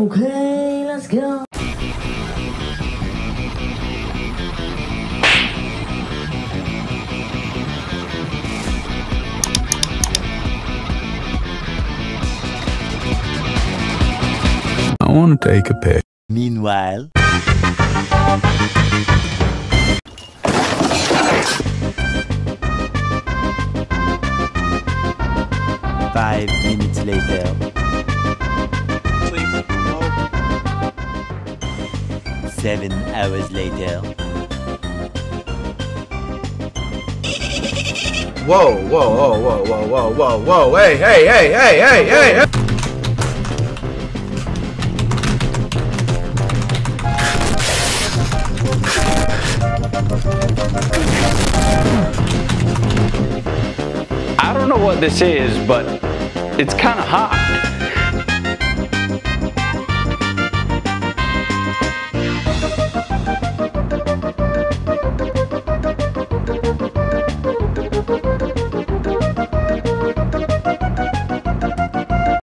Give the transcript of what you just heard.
Okay, let's go. I want to take a pic. Meanwhile. Five minutes later. Seven hours later. Whoa, whoa, whoa, whoa, whoa, whoa, whoa, whoa, hey, hey, hey, hey, hey, hey, hey! I don't know what this is, but it's kind of hot.